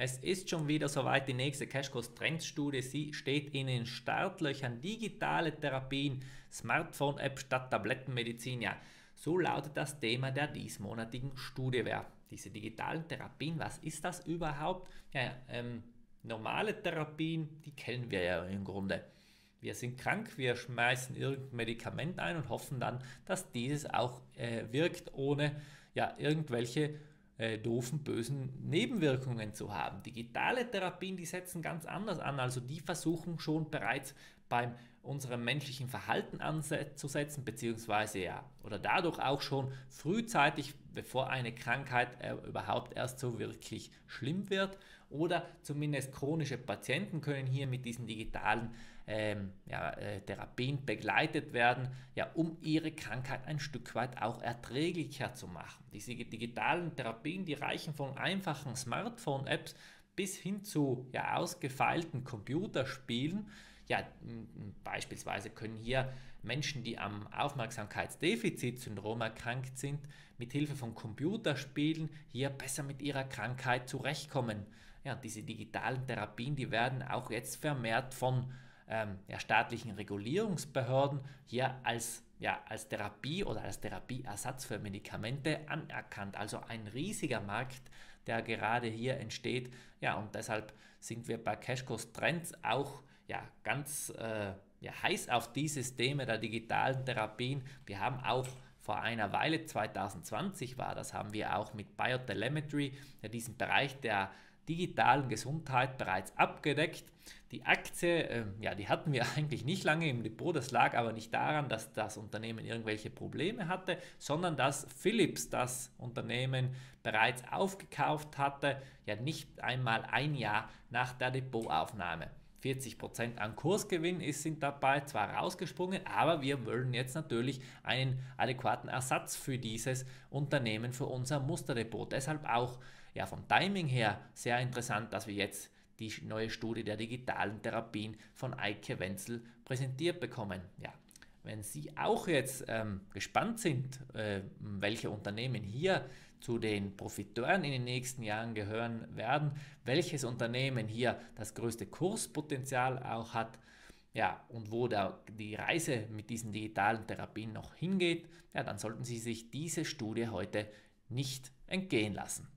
Es ist schon wieder soweit, die nächste Cashcost Trends Studie. Sie steht in den Startlöchern. Digitale Therapien, Smartphone-App statt Tablettenmedizin. Ja, so lautet das Thema der diesmonatigen Studie. Wer diese digitalen Therapien, was ist das überhaupt? Ja, ähm, normale Therapien, die kennen wir ja im Grunde. Wir sind krank, wir schmeißen irgendein Medikament ein und hoffen dann, dass dieses auch äh, wirkt, ohne ja, irgendwelche äh, doofen, bösen Nebenwirkungen zu haben. Digitale Therapien, die setzen ganz anders an. Also die versuchen schon bereits beim unserem menschlichen Verhalten anzusetzen, beziehungsweise ja, oder dadurch auch schon frühzeitig, bevor eine Krankheit äh, überhaupt erst so wirklich schlimm wird. Oder zumindest chronische Patienten können hier mit diesen digitalen ähm, ja, äh, Therapien begleitet werden, ja, um ihre Krankheit ein Stück weit auch erträglicher zu machen. Diese digitalen Therapien, die reichen von einfachen Smartphone-Apps bis hin zu ja, ausgefeilten Computerspielen. Ja, beispielsweise können hier Menschen, die am Aufmerksamkeitsdefizitsyndrom erkrankt sind, mit Hilfe von Computerspielen hier besser mit ihrer Krankheit zurechtkommen. Ja, diese digitalen Therapien, die werden auch jetzt vermehrt von ähm, ja, staatlichen Regulierungsbehörden hier als, ja, als Therapie oder als Therapieersatz für Medikamente anerkannt. Also ein riesiger Markt, der gerade hier entsteht. Ja, und deshalb sind wir bei Cashcost Trends auch ja, ganz äh, ja, heiß auf dieses Thema der digitalen Therapien. Wir haben auch vor einer Weile, 2020 war das, haben wir auch mit Biotelemetry ja, diesen Bereich der digitalen Gesundheit bereits abgedeckt. Die Aktie, äh, ja, die hatten wir eigentlich nicht lange im Depot. Das lag aber nicht daran, dass das Unternehmen irgendwelche Probleme hatte, sondern dass Philips das Unternehmen bereits aufgekauft hatte, ja nicht einmal ein Jahr nach der Depotaufnahme. 40% an Kursgewinn ist, sind dabei zwar rausgesprungen, aber wir wollen jetzt natürlich einen adäquaten Ersatz für dieses Unternehmen, für unser Musterdepot. Deshalb auch ja, vom Timing her sehr interessant, dass wir jetzt die neue Studie der digitalen Therapien von Eike Wenzel präsentiert bekommen. Ja, wenn Sie auch jetzt ähm, gespannt sind, äh, welche Unternehmen hier zu den Profiteuren in den nächsten Jahren gehören werden, welches Unternehmen hier das größte Kurspotenzial auch hat, ja, und wo der, die Reise mit diesen digitalen Therapien noch hingeht, ja, dann sollten Sie sich diese Studie heute nicht entgehen lassen.